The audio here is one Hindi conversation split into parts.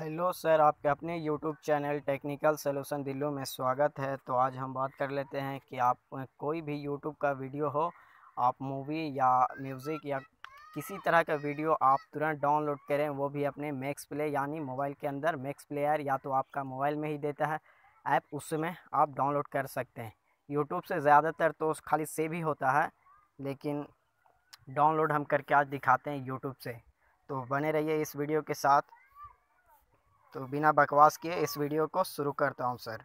हेलो सर, आपके अपने YouTube channel Technical Solution Delhi में स्वागत है। तो आज हम बात कर लेते हैं कि आप कोई भी यूट्यूब का वीडियो हो, आप मूवी या म्यूज़िक या किसी तरह का वीडियो आप तुरंत डाउनलोड करें, वो भी अपने मैक्स प्ले यानी मोबाइल के अंदर, मैक्स प्लेयर या तो आपका मोबाइल में ही देता है ऐप, उसमें आप डाउनलोड कर सकते हैं। यूट्यूब से ज़्यादातर तो खाली सेव ही होता है, लेकिन डाउनलोड हम करके आज दिखाते हैं यूट्यूब से। तो बने रहिए इस वीडियो के साथ। तो बिना बकवास किए इस वीडियो को शुरू करता हूँ, सर।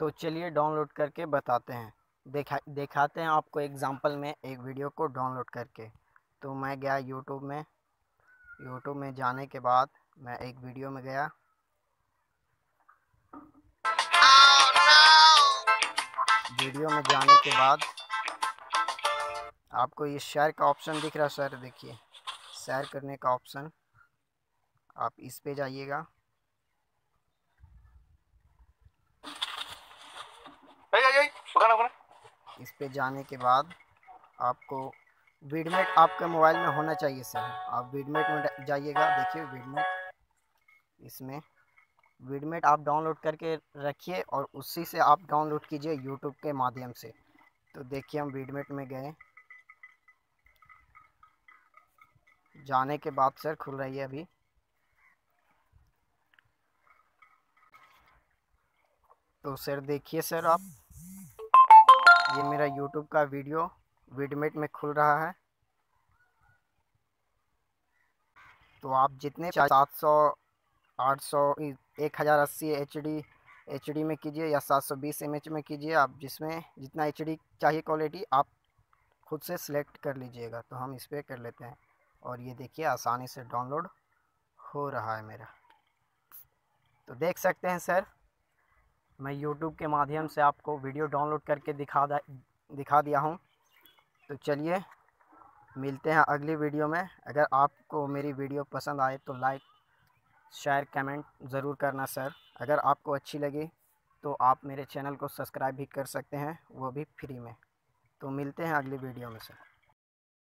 तो चलिए डाउनलोड करके बताते हैं। देखा, दिखाते हैं आपको एग्ज़ाम्पल में एक वीडियो को डाउनलोड करके। तो मैं गया यूट्यूब में। यूट्यूब में जाने के बाद मैं एक वीडियो में गया। वीडियो में जाने के बाद आपको ये शेयर का ऑप्शन दिख रहा है, सर। देखिए शेयर करने का ऑप्शन आप इस पे जाइएगा। इस पे जाने के बाद आपको वीडमेट आपके मोबाइल में होना चाहिए सर। आप वीडमेट में जाइएगा। देखिए वीडमेट इसमें वीडमेट आप डाउनलोड करके रखिए और उसी से आप डाउनलोड कीजिए यूट्यूब के माध्यम से। तो देखिए हम वीडमेट में गए। जाने के बाद सर खुल रही है अभी। तो सर देखिए सर आप। ये मेरा यूट्यूब का वीडियो वीडमेट में खुल रहा है। तो आप जितने सात सौ, आठ सौ, एक हज़ार अस्सी एच डी एच डी में कीजिए या सात सौ बीस एम एच में कीजिए, आप जिसमें जितना एच डी चाहिए क्वालिटी आप खुद से सिलेक्ट कर लीजिएगा। तो हम इस पर कर लेते हैं। और ये देखिए, आसानी से डाउनलोड हो रहा है मेरा। तो देख सकते हैं सर मैं यूट्यूब के माध्यम से आपको वीडियो डाउनलोड करके दिखा दिखा दिया हूँ। तो चलिए, मिलते हैं अगली वीडियो में। अगर आपको मेरी वीडियो पसंद आए तो लाइक शेयर कमेंट ज़रूर करना सर अगर आपको अच्छी लगी तो आप मेरे चैनल को सब्सक्राइब भी कर सकते हैं, वो भी फ्री में। तो मिलते हैं अगली वीडियो में सर